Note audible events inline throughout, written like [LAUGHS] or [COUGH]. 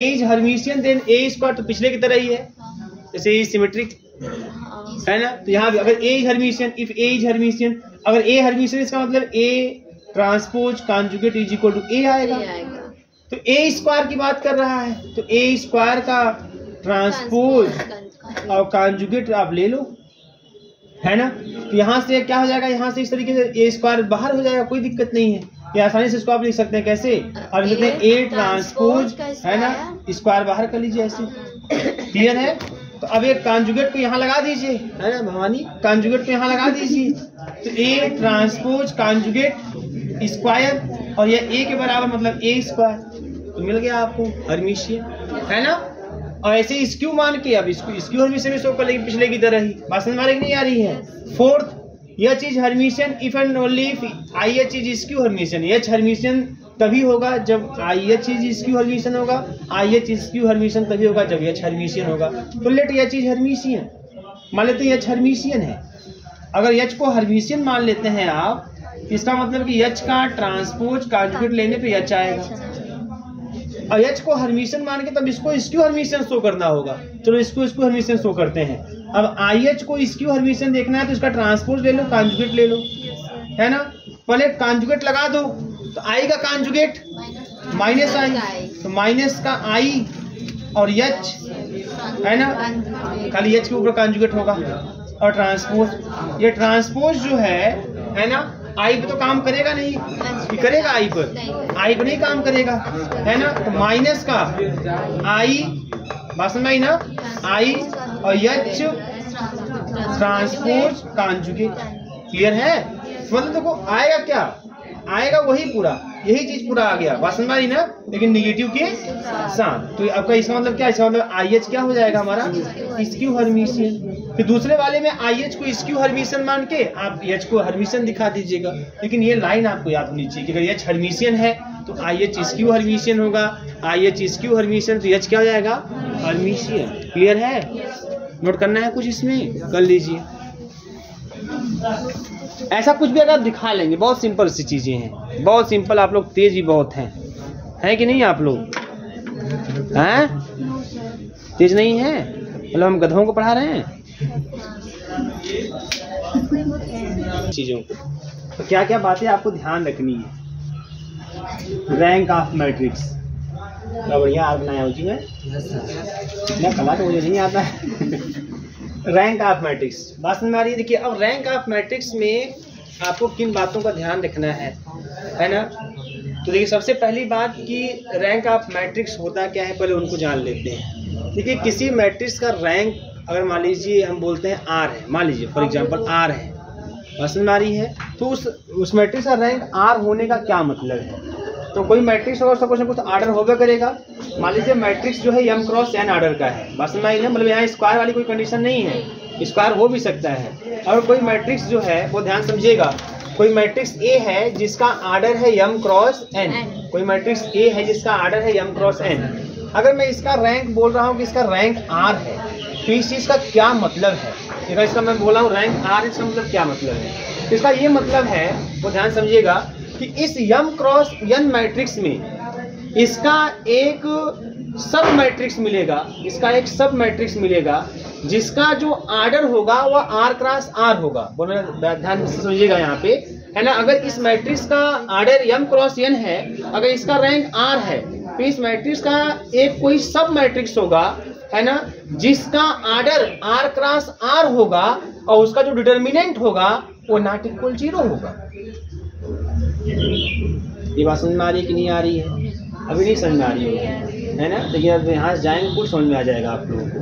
Is Hermitian then A square तो पिछले की तरह ही है। जैसे ये सिमेट्रिक है ना? तो यहाँ अगर A is Hermitian if A is Hermitian अगर ए हर्मिशियन इसका मतलब A transpose conjugate is equal to A आएगा। तो ए स्क्वायर की बात कर रहा है तो ए स्क्वायर का ट्रांसपोज और कॉन्जुगेट आप ले लो है ना? तो यहाँ से क्या हो जाएगा? यहाँ से इस तरीके से ए स्क्वायर बाहर हो जाएगा कोई दिक्कत नहीं है। ये आसानी से इसको आप लिख सकते हैं कैसे? आप लिख सकते हैं ए ट्रांसपोज है ना? स्क्वायर बाहर कर लीजिए ऐसे। क्लियर है? तो अब एक कॉन्जुगेट को यहाँ लगा दीजिए है ना भवानी? कॉन्जुगेट को यहाँ लगा दीजिए। तो ए ट्रांसपोज कॉन्जुगेट स्क्वायर और ये ए के बराबर मतलब ए स्क्वायर तो मिल गया आपको हरमिशियन है ना? और ऐसे इसक्यू मान के अब इसको इसक्यू हरमिशियन में शो कर लेगी पिछले की तरह ही। बात समझ में नहीं आ रही है? फोर्थ यह चीज़ Hermitian if and only if I H is skew Hermitian H Hermitian तभी होगा जब I H is skew Hermitian होगा आई एच इसक्यू हरमिशियन तभी होगा जब एच हरमिशियन होगा। तो लेट यह चीज़ हरमिशियन मान लेते एच हरमिशियन है। अगर एच को हरमिशियन मान लेते हैं आप, इसका मतलब कि एच का ट्रांसपोज कॉन्जुगेट लेने पे एच आएगा। एच को हरमिशन मान के तब इसको इसक्यू हरमिशन शो करना होगा। चलो इसको इसको हरमिशन शो करते हैं। अब आई एच को इसक्यू हरमिशन देखना है तो इसका ट्रांसपोज ले लो कॉन्जुगेट ले लो। है ना? पहले कॉन्जुगेट लगा दो तो आई का कॉन्जुगेट माइनस आई तो माइनस का आई और एच है ना? खाली एच के ऊपर कॉन्जुगेट होगा और ट्रांसपोज ये ट्रांसपोज जो है है ना? आई पे तो काम करेगा नहीं। करेगा आई पर। आई पर नहीं काम करेगा है ना? तो माइनस का आई में आई ना? आई और एच ट्रांसपोज कॉन्जुगेट क्लियर है? मतलब देखो, आएगा क्या? आएगा वही पूरा। यही चीज़ पूरा आ गया। बात समझ ना, लेकिन निगेटिव के साथ। तो आपका इसका मतलब क्या? इसका मतलब आई एच क्या हो जाएगा हमारा? इसक्यू हरमिशियन फिर दूसरे वाले में आई एच को इसक्यू हरमिशन मान के आप एच को हरमिशन दिखा दीजिएगा। लेकिन ये लाइन आपको याद होनी चाहिए कि अगर एच हरमिशियन है तो आई एच इसक्यू हरमिशियन होगा। आई एच इसक्यू हरमिशियन तो एच क्या हो जाएगा? हरमिशियन क्लियर है? नोट करना है कुछ इसमें? कर लीजिए। ऐसा कुछ भी अगर आप दिखा लेंगे, बहुत सिंपल सी चीज़ें हैं। बहुत सिंपल आप लोग तेज ही बहुत हैं। हैं कि नहीं आप लोग? हैं? तेज नहीं है? मतलब हम गधों को पढ़ा रहे हैं? चीज़ों को। तो क्या क्या बातें आपको ध्यान रखनी है? रैंक ऑफ़ मैट्रिक्स क्या बढ़िया आप बनाया हो जी मैं? मैं कला तो मुझे नहीं आता। है रैंक ऑफ़ मैट्रिक्स बात समझ में आ रही है? देखिए अब रैंक ऑफ़ मैट्रिक्स में आपको किन बातों का ध्यान रखना है है ना? तो देखिए सबसे पहली बात कि रैंक ऑफ़ मैट्रिक्स होता क्या है पहले उनको जान लेते हैं। देखिए किसी मैट्रिक्स का रैंक अगर मान लीजिए हम बोलते हैं आर है मान लीजिए फॉर एग्जांपल आर है। में आ रही है? तो उस उस मैट्रिक्स का रैंक आर होने का क्या मतलब है? तो कोई मैट्रिक्स होगा उसका कुछ ना कुछ आर्डर होगा करेगा। मान लीजिए मैट्रिक्स जो है एम क्रॉस एन आर्डर का है। बस में आई ना मतलब यहाँ स्क्वायर वाली कोई कंडीशन नहीं है। स्क्वायर हो भी सकता है। और कोई मैट्रिक्स जो है वो ध्यान समझिएगा। कोई मैट्रिक्स ए है जिसका आर्डर है यम क्रॉस एन कोई मैट्रिक्स ए है जिसका आर्डर है यम क्रॉस एन अगर मैं इसका रैंक बोल रहा हूँ कि इसका रैंक आर है तो इस चीज़ का क्या मतलब है? अगर इसका मैं बोला हूँ रैंक आर इसका मतलब क्या मतलब है? इसका ये मतलब है वो ध्यान समझिएगा कि इस यम क्रॉस एन मैट्रिक्स में इसका एक सब मैट्रिक्स मिलेगा, इसका एक सब मैट्रिक्स मिलेगा, जिसका जो आर्डर होगा वह आर क्रॉस आर होगा। बोलो ध्यान से समझिएगा यहाँ पे। है ना? अगर इस मैट्रिक्स का आर्डर यम क्रॉस यन है, अगर इसका रैंक आर है तो इस मैट्रिक्स का एक कोई सब मैट्रिक्स होगा, है ना? जिसका आर्डर आर क्रॉस आर होगा और उसका जो डिटर्मिनेंट होगा, वो नॉट इक्वल ज़ीरो होगा। ये बात समझ में आ रही है कि नहीं आ रही है? अभी नहीं समझ में आ रही है है ना? लेकिन अब यहाँ से जाएँगे, कुछ समझ में आ जाएगा आप लोगों को।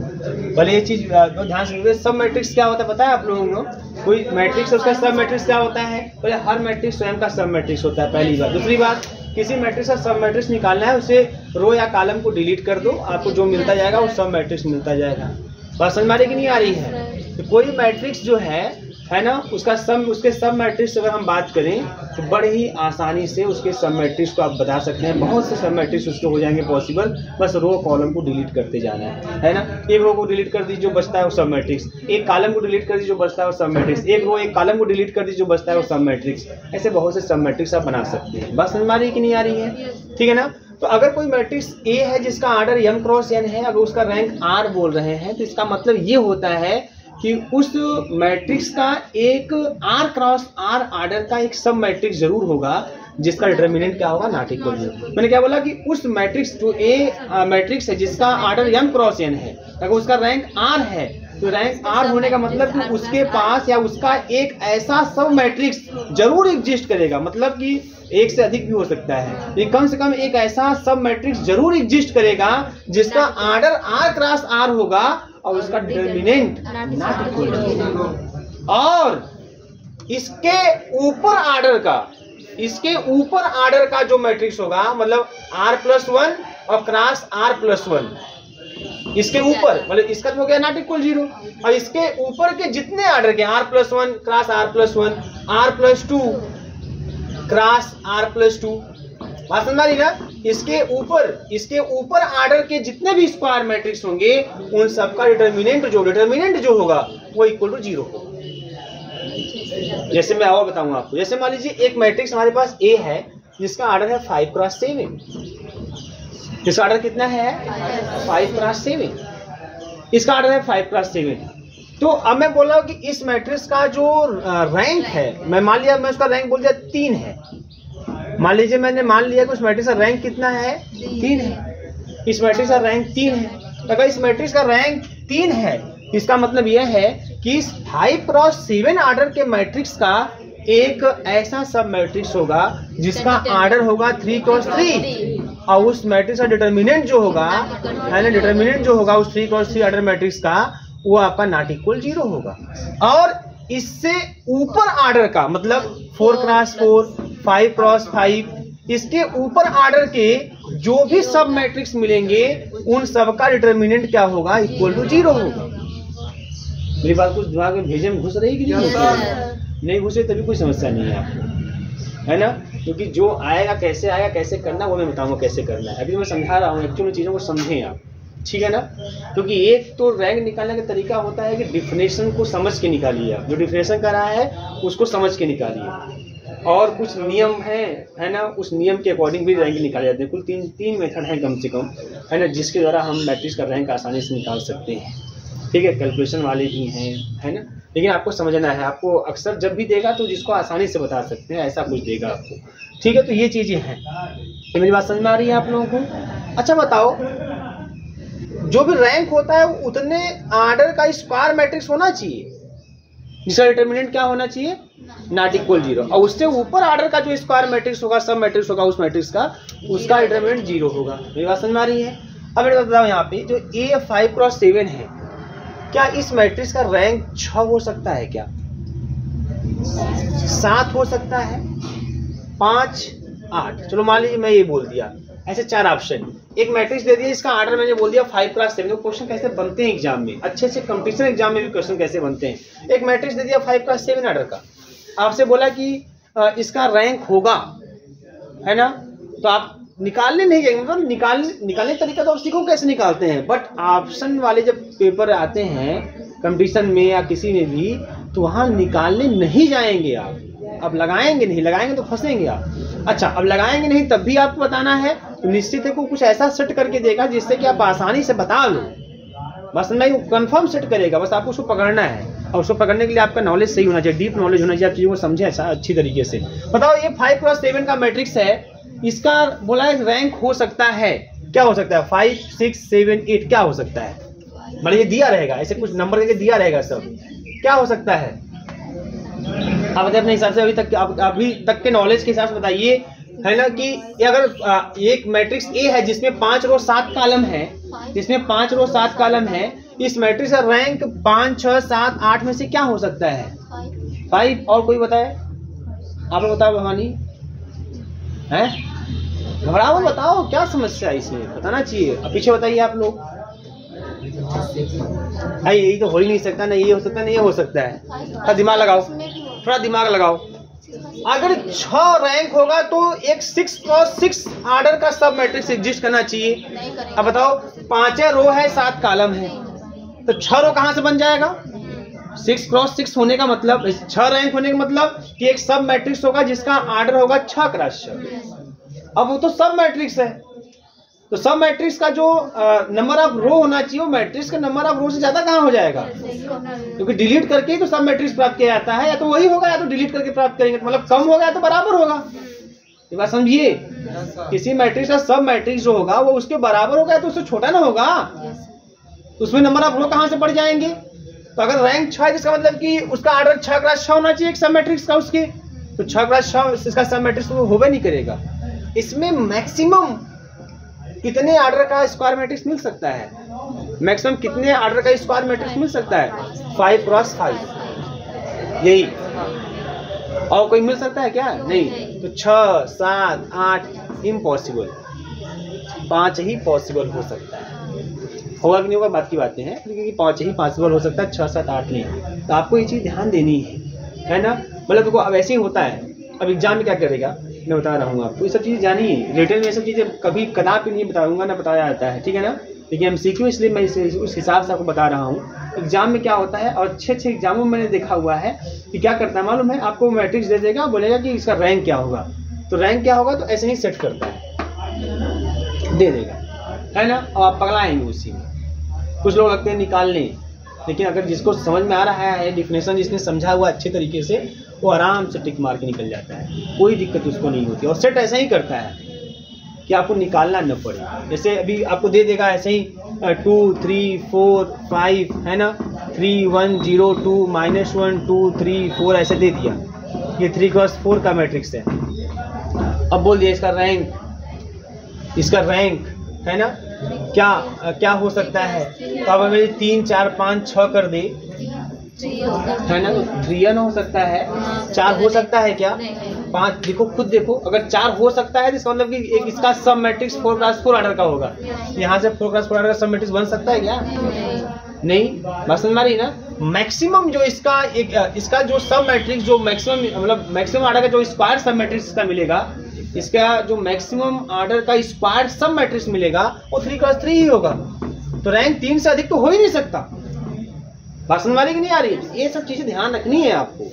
भले ये चीज़ ध्यान से सब मैट्रिक्स क्या होता है पता है आप लोगों को? कोई मैट्रिक्स उसका सब मैट्रिक्स क्या होता है? बोले, हर मैट्रिक्स स्वयं का सब मैट्रिक्स होता है, पहली बात। दूसरी बात, किसी मैट्रिक्स का सब मैट्रिक्स निकालना है, उसे रो या कॉलम को डिलीट कर दो, आपको जो मिलता जाएगा, वो सब मैट्रिक्स मिलता जाएगा। बात समझ में आ रही कि नहीं आ रही है? तो कोई मैट्रिक्स जो है है ना? उसका सब उसके सब मैट्रिक्स अगर हम बात करें तो बड़े ही आसानी से उसके सब मैट्रिक्स को आप बता सकते हैं। बहुत से सब मैट्रिक्स उसके हो जाएँगे पॉसिबल बस रो कॉलम को डिलीट करते जाना है। है ना? एक रो को डिलीट कर दीजिए, जो बचता है वो सब मैट्रिक्स एक कॉलम को डिलीट कर दीजिए, जो बचता है वो सब मैट्रिक्स एक रो एक कॉलम को डिलीट कर दीजिए, जो बचता है वो सब मैट्रिक्स ऐसे बहुत से सब मैट्रिक्स आप बना सकते हैं। बस समझ आ रही है कि नहीं आ रही है? ठीक है ना? तो अगर कोई मैट्रिक्स ए है, जिसका आर्डर एम क्रॉस एन है, अगर उसका रैंक आर बोल रहे हैं तो इसका मतलब ये होता है कि उस मैट्रिक्स का एक आर क्रॉस आर आर्डर का एक सब मैट्रिक्स ज़रूर होगा जिसका डिटर्मिनेंट क्या होगा? नॉट इक्वल ज़ीरो मैंने क्या बोला कि उस मैट्रिक्स जो ए मैट्रिक्स है जिसका आर्डर एम क्रॉस एन है। अगर उसका रैंक आर है तो रैंक आर होने का मतलब कि उसके पास या उसका एक ऐसा सब मैट्रिक्स ज़रूर एग्जिस्ट करेगा। मतलब कि एक से अधिक भी हो सकता है। ये कम से कम एक ऐसा सब मैट्रिक्स ज़रूर एग्जिस्ट करेगा जिसका आर्डर आर क्रॉस आर होगा और उसका डिटर्मिनेंट नॉट इक्वल और इसके ऊपर आर्डर का इसके ऊपर आर्डर का जो मैट्रिक्स होगा मतलब आर प्लस वन और क्रॉस आर प्लस वन इसके ऊपर मतलब इसका तो हो गया नॉट इक्वल ज़ीरो और इसके ऊपर के जितने आर्डर के r plus one cross r plus one r plus two cross r plus two बात समझ रही ना इसके ऊपर इसके ऊपर आर्डर के जितने भी स्क्वायर मैट्रिक्स होंगे, उन सबका डिटर्मिनेंट जो डिटर्मिनेंट जो होगा, वो इक्वल टू ज़ीरो जैसे मैं और बताऊँगा आपको। जैसे मान लीजिए, एक मैट्रिक्स हमारे पास ए है, जिसका आर्डर है फाइव क्रॉस सेवन इसका आर्डर कितना है? फाइव क्रॉस सेवन इसका आर्डर है फाइव क्रॉस सेवन तो अब मैं बोल रहा हूँ कि इस मैट्रिक्स का जो रैंक है, मैं मान लिया, मैं उसका रैंक बोल दिया तीन है। मान लीजिए मैंने मान लिया कि उस मैट्रिक्स का रैंक कितना है? तीन है। इस मैट्रिक्स का रैंक तीन है। अगर इस मैट्रिक्स का रैंक तीन है इसका मतलब यह है कि इस फाइव क्रॉस सेवन आर्डर के मैट्रिक्स का एक ऐसा सब मैट्रिक्स होगा जिसका आर्डर होगा थ्री क्रॉस थ्री और उस मैट्रिक्स का डिटर्मिनेंट जो होगा है ना डिटर्मिनेंट जो होगा उस three cross three order matrix का वो आपका नॉट इक्वल ज़ीरो होगा। और इससे ऊपर आर्डर का मतलब four cross four five cross five इसके ऊपर आर्डर के जो भी सब मैट्रिक्स मिलेंगे उन सब का डिटर्मिनेंट क्या होगा? इक्वल टू ज़ीरो होगा। मेरी बात कुछ दिमाग में भेजे में घुस रही कि नहीं? नहीं घुसे तभी कोई समस्या नहीं है आपको। है ना? क्योंकि जो आएगा कैसे आएगा कैसे करना वो मैं बताऊँगा कैसे करना है। अभी मैं समझा रहा हूँ एक्चुअली चीज़ों को समझें आप। ठीक है ना? क्योंकि एक तो रैंक निकालने का तरीका होता है कि डिफिनेशन को समझ के निकालिए आप। जो डिफिनेशन कर रहा है, उसको समझ के निकालिए। और कुछ नियम है है ना? उस नियम के अकॉर्डिंग भी रैंक निकाले जाते हैं कुल तीन तीन मेथड हैं कम से कम, है ना? जिसके द्वारा हम मैट्रिक्स का रैंक आसानी से निकाल सकते हैं। ठीक है? कैलकुलेशन वाले भी हैं, है ना? लेकिन आपको समझना है, आपको अक्सर जब भी देगा तो जिसको आसानी से बता सकते हैं, ऐसा कुछ देगा आपको। ठीक है? तो ये चीज़ें हैं। मेरी बात समझ में आ रही है आप लोगों को? अच्छा बताओ। जो भी रैंक होता है, उतने आर्डर का स्क्वायर मैट्रिक्स होना चाहिए। जिसका डिटर्मिनेंट क्या होना चाहिए? नॉट इक्वल ज़ीरो और उससे ऊपर आर्डर का जो स्क्वायर मैट्रिक्स होगा सब मैट्रिक्स होगा, उस मैट्रिक्स का, उसका डिटर्मिनेंट ज़ीरो होगा। मेरी बात समझ आ रही है? अब मैं बताऊँ यहाँ पे, जो ए फाइव क्रॉस सेवन है, क्या इस मैट्रिक्स का रैंक छ हो सकता है क्या? सात हो सकता है। पाँच, आठ। चलो मान लीजिए मैं ये बोल दिया। ऐसे चार ऑप्शन एक मैट्रिक्स दे दिया इसका आर्डर मैंने बोल दिया फाइव क्लास सेवन क्वेश्चन कैसे बनते हैं एग्ज़ाम में? अच्छे से कंपटीशन एग्ज़ाम में भी क्वेश्चन कैसे बनते हैं? एक मैट्रिक्स दे दिया फाइव क्लास सेवन आर्डर का. आपसे बोला कि इसका रैंक होगा, है ना? तो आप निकालने नहीं जाएँगे मतलब निकाल, निकालने तरीका तो आप सीखो कैसे निकालते हैं। बट ऑप्शन वाले जब पेपर आते हैं कंपटीशन में या किसी में भी तो वहाँ निकालने नहीं जाएँगे आप। अब लगाएँगे नहीं, लगाएँगे तो फंसेंगे आप। अच्छा अब लगाएँगे नहीं, तब भी आपको बताना है तो निश्चित है को कुछ ऐसा सेट करके देगा जिससे कि आप आसानी से बता लो। बस नहीं वो कन्फर्म सेट करेगा, बस आपको उसको पकड़ना है। और उसको पकड़ने के लिए आपका नॉलेज सही होना चाहिए डीप नॉलेज होना चाहिए, आप चीज़ों को समझे अच्छा अच्छी तरीके से। बताओ, ये फाइव प्लस सेवन का मैट्रिक्स है, इसका बोला है रैंक हो सकता है। क्या हो सकता है? फाइव सिक्स सेवन एट क्या हो सकता है? मतलब ये दिया रहेगा, ऐसे कुछ नंबर करके दिया रहेगा सब। क्या हो सकता है? आप अपने हिसाब से अभी तक अभी तक के नॉलेज के हिसाब से बताइए है ना कि अगर एक मैट्रिक्स ए है जिसमें पाँच रो सात कॉलम है, जिसमें पाँच रो सात कॉलम है, इस मैट्रिक्स का रैंक पाँच, छह, सात, आठ में से क्या हो सकता है? फाइव और कोई बताए? आप लोग बताओ भवानी। है? घबराओ, बताओ, क्या समस्या है इसमें? बताना चाहिए। अब पीछे बताइए आप लोग। यही तो हो ही नहीं सकता, ना ये हो सकता, ना ये हो सकता है। थोड़ा दिमाग लगाओ। थोड़ा दिमाग लगाओ। अगर छ रैंक होगा तो एक सिक्स क्रॉस सिक्स आर्डर का सब मैट्रिक्स एग्जिस्ट करना चाहिए। अब बताओ पांचे रो है सात कालम है। तो छ रो कहाँ से बन जाएगा? सिक्स क्रॉस सिक्स होने का मतलब छह रैंक होने का मतलब कि एक सब मैट्रिक्स होगा जिसका आर्डर होगा छ क्रॉस छह अब वो तो सब मैट्रिक्स है। तो सब मैट्रिक्स का जो नंबर ऑफ़ रो होना चाहिए, वो मैट्रिक्स का नंबर ऑफ़ रो से ज़्यादा कहाँ हो जाएगा? क्योंकि डिलीट करके ही तो सब मैट्रिक्स प्राप्त किया जाता है, या तो वही होगा, या तो डिलीट करके प्राप्त करेंगे तो मतलब कम होगा तो बराबर होगा। ये बात समझिए? किसी मैट्रिक्स का सब मैट्रिक्स जो होगा, वो उसके बराबर होगा तो उससे छोटा ना होगा? तो उसमें नंबर ऑफ़ रो कहाँ से बढ़ जाएँगे? तो अगर रैंक छह जिसका मतलब कि उसका आर्डर छह क्लास छह होना चाहिए एक सब मैट्रिक्स का उसके। तो छह क्लास छह, इसका सब मैट्रिक्स तो होवे नहीं करेगा। इसमें मैक्सिमम कितने ऑर्डर का स्क्वायर मैट्रिक्स मिल सकता है? मैक्सिमम कितने ऑर्डर का स्क्वायर मैट्रिक्स मिल सकता है? फाइव क्रॉस फाइव यही। और कोई मिल सकता है क्या? नहीं। तो छ सात आठ इम्पॉसिबल पाँच ही पॉसिबल हो सकता है। होगा कि नहीं होगा बात की बातें हैं। क्योंकि पाँच ही पॉसिबल हो सकता है छह सात आठ नहीं। तो आपको ये चीज़ ध्यान देनी है। है ना? मतलब देखो अब ऐसे ही होता है। अब एग्ज़ाम में क्या करेगा? मैं बता रहा हूँ आपको। ये सब चीज़ें जानिए रिटर्न में ये सब चीज़ें कभी कदापि नहीं बताऊँगा, ना बताया जाता है, ठीक है ना? लेकिन हम सीखूँ इसलिए मैं इसे उस हिसाब से आपको बता रहा हूँ। एग्ज़ाम में क्या होता है और अच्छे अच्छे एग्जामों में मैंने देखा हुआ है कि क्या करता है मालूम है? आपको मैट्रिक्स दे देगा, बोलेगा कि इसका रैंक क्या होगा। तो रैंक क्या होगा तो ऐसे ही सेट करता है। दे देगा। है ना? और आप पगलाएँगे उसी में। कुछ लोग लगते हैं निकालने। लेकिन अगर जिसको समझ में आ रहा है डिफिनेशन जिसने समझा हुआ अच्छे तरीके से वो आराम से टिक मार के निकल जाता है। कोई दिक्कत उसको नहीं होती। और सेट ऐसा ही करता है कि आपको निकालना न पड़े। जैसे अभी आपको दे देगा ऐसे ही टू थ्री फोर फाइव है ना? Three one zero two minus one two three four ऐसे दे दिया। ये थ्री क्रॉस फोर का मैट्रिक्स है। अब बोल दिया इसका रैंक इसका रैंक है ना? क्या क्या हो सकता है? तो अब हमें तीन, चार, पाँच छः कर दे। है ना? तो हो सकता है। चार हो सकता है क्या? पाँच। देखो, खुद देखो। अगर चार हो सकता है तो इसका मतलब कि एक इसका sub matrix four cross four order का होगा। यहाँ से फोर क्लास फोर ऑर्डर का सब मैट्रिक्स बन सकता है क्या? नहीं। बस समझ मारी ना। मैक्सिमम जो इसका एक, इसका जो सब मैट्रिक्स जो मैक्सिमम मतलब मैक्सिमम ऑर्डर का जो स्क्वायर सब मैट्रिक्स का मिलेगा, इसका जो मैक्सिमम ऑर्डर का स्क्वायर सब मैट्रिक्स मिलेगा, वो थ्री क्लास थ्री ही होगा। तो रैंक तीन से अधिक तो हो ही नहीं सकता। भाषण वाली की नहीं आ रही? ये सब चीज़ें ध्यान रखनी है आपको।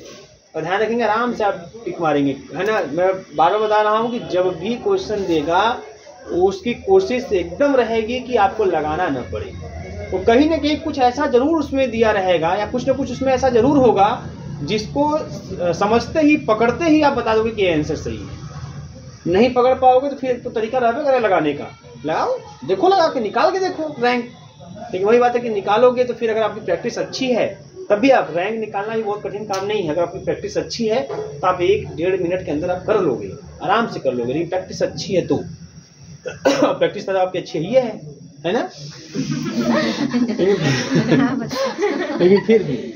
और ध्यान रखेंगे आराम से आप टिक मारेंगे। है ना? मैं बार बार बता रहा हूँ कि जब भी क्वेश्चन देगा, उसकी कोशिश एकदम रहेगी कि आपको लगाना न पड़े। तो कहीं ना कहीं कुछ ऐसा ज़रूर उसमें दिया रहेगा, या कुछ ना कुछ उसमें ऐसा ज़रूर होगा, जिसको समझते ही, पकड़ते ही आप बता दोगे कि आंसर सही है। नहीं पकड़ पाओगे तो फिर तो तरीका रहेगा लगाने का। लगाओ। देखो लगा के, निकाल के देखो रैंक लेकिन वही बात है कि निकालोगे तो फिर अगर आपकी प्रैक्टिस अच्छी है तभी भी आप रैंक निकालना भी बहुत कठिन काम नहीं है। अगर आपकी प्रैक्टिस अच्छी है तो आप एक डेढ़ मिनट के अंदर आप कर लोगे आराम से कर लोगे। लेकिन प्रैक्टिस अच्छी है तो। [COUGHS] प्रैक्टिस तो आपकी अच्छी ही है है ना? [LAUGHS] लेकिन फिर भी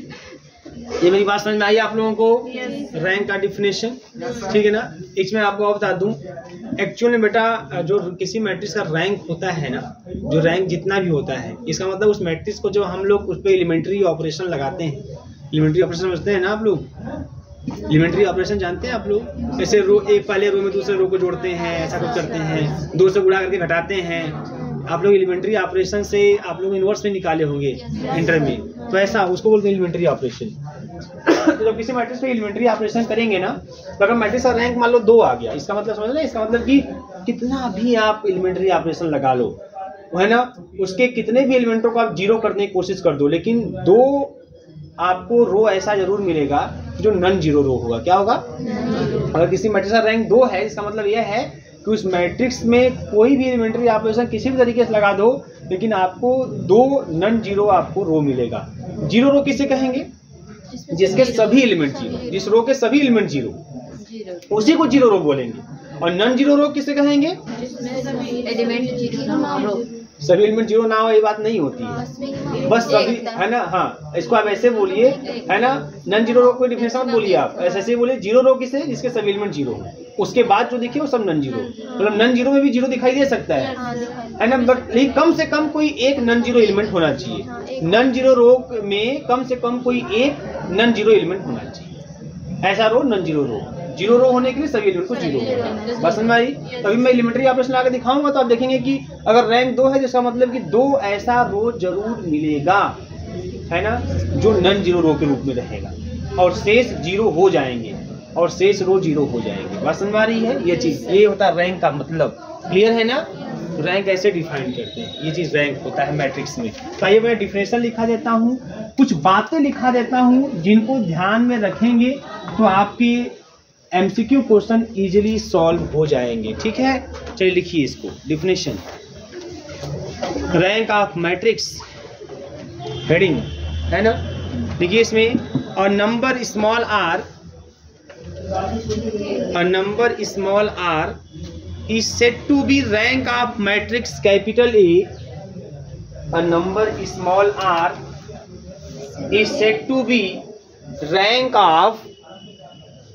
ये मेरी बात समझ में आई आप लोगों को? रैंक का डिफिनेशन ठीक है ना? इसमें आपको और बता दूँ एक्चुअल में बेटा जो किसी मैट्रिक्स का रैंक होता है ना जो रैंक जितना भी होता है इसका मतलब उस मैट्रिक्स को जो हम लोग उस पर एलिमेंट्री ऑपरेशन लगाते हैं। एलिमेंट्री ऑपरेशन समझते हैं ना आप लोग? एलिमेंट्री ऑपरेशन जानते हैं आप लोग? ऐसे रो एक पहले रो में दूसरे रो को जोड़ते हैं ऐसा कुछ करते हैं दो से गुड़ा करके घटाते हैं। आप लोग एलिमेंट्री ऑपरेशन से आप लोग इनवर्स में निकाले होंगे इंटर में। तो ऐसा उसको बोलते हैं एलिमेंट्री ऑपरेशन तो जब किसी मैट्रिक्स पे एलिमेंट्री ऑपरेशन करेंगे ना तो अगर मैट्रिक्स का रैंक मान लो दो आ गया इसका मतलब समझ लो इसका मतलब कि कितना भी आप एलिमेंट्री ऑपरेशन लगा लो है ना उसके कितने भी एलिमेंटों को आप ज़ीरो करने की कोशिश कर दो लेकिन दो आपको रो ऐसा ज़रूर मिलेगा जो नन ज़ीरो रो होगा। क्या होगा? अगर किसी मैट्रिक्स का रैंक दो है इसका मतलब यह है कि उस मैट्रिक्स में कोई भी एलिमेंट्री ऑपरेशन किसी भी तरीके से लगा दो लेकिन आपको दो नन ज़ीरो आपको रो मिलेगा। ज़ीरो रो किसे कहेंगे? जिसके सभी एलिमेंट ज़ीरो जिस रो के सभी एलिमेंट ज़ीरो उसी को ज़ीरो रो बोलेंगे। और नन ज़ीरो रो किसे कहेंगे? एलिमेंट ज़ीरो सभी एलिमेंट ज़ीरो ना हो ये बात नहीं होती। है बस सभी है ना? हाँ इसको आप ऐसे बोलिए है ना? नन ज़ीरो रो कोई डिफिनेशन बोलिए आप। ऐसे ऐसे बोलिए ज़ीरो रो किसे? जिसके सभी एलिमेंट ज़ीरो हो। उसके बाद जो दिखे वो सब नन ज़ीरो मतलब नन ज़ीरो में भी ज़ीरो दिखाई दे सकता है। है ना? बट लेकिन कम से कम कोई एक नन ज़ीरो एलिमेंट होना चाहिए। नन ज़ीरो रो में कम से कम कोई एक नन ज़ीरो एलिमेंट होना चाहिए। ऐसा row non zero row zero row होने के लिए सभी एलिमेंट को ज़ीरो होगा बस समझ आई तभी मैं एलिमेंट्री ऑपरेशन आकर दिखाऊँगा तो आप देखेंगे कि अगर रैंक दो है जिसका मतलब कि दो ऐसा रो ज़रूर मिलेगा। है ना? जो नन ज़ीरो रो के रूप में रहेगा। और शेष ज़ीरो हो जाएँगे। और शेष रो ज़ीरो हो जाएँगे। बात समझ रही है, ये चीज़, ये होता है रैंक का मतलब। क्लियर है ना? रैंक ऐसे डिफाइन करते हैं। ये चीज़ रैंक होता है मैट्रिक्स में। तो आइए मैं डिफिनेशन लिखा देता हूँ। कुछ बातें लिखा देता हूँ, जिनको ध्यान में रखेंगे तो आपके एमसीक्यू क्वेश्चन इजीली सॉल्व हो जाएँगे। ठीक है? चलिए लिखिए इसको। Definition rank of matrix heading है ना? देखिए इसमें और number small r a number small r is said to be rank of matrix capital A. A number small r is said to be rank of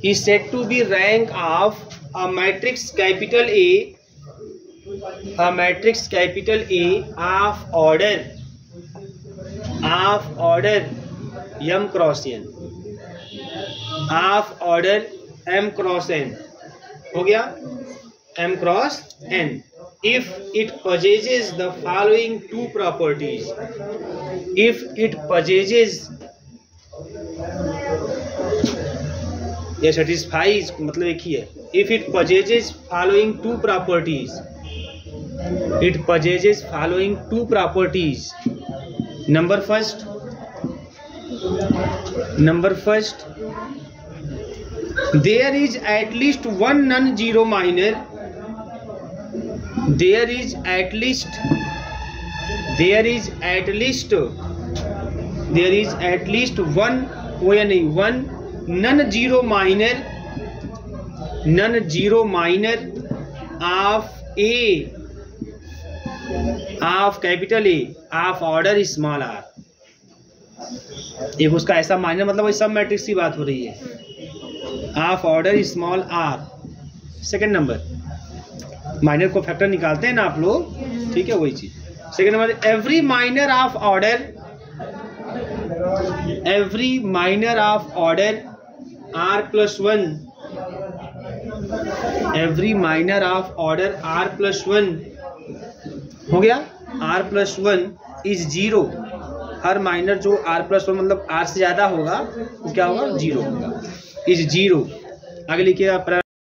is said to be rank of a matrix capital A a matrix capital A of order of order m cross n of order m cross n हो गया? M cross n if it possesses the following two properties if it possesses ये satisfies मतलब एक ही है। If it possesses following two properties it possesses following two properties number first number first least one non-zero minor. There is at least, there is at least, there is at least one वो या नहीं one non zero minor non zero minor of A of capital A of order small r एक उसका ऐसा minor मतलब वही सब matrix की बात हो रही है। Of order small r second number minor cofactor निकालते हैं ना आप लोग? ठीक है, वही चीज़। Second number every minor of order every minor of order r plus one every minor of order r plus one हो गया? R plus one is zero her minor जो आर प्लस वन मतलब आर से ज़्यादा होगा क्या होगा? Zero होगा। इज़ ज़ीरो आगे लिखिएगा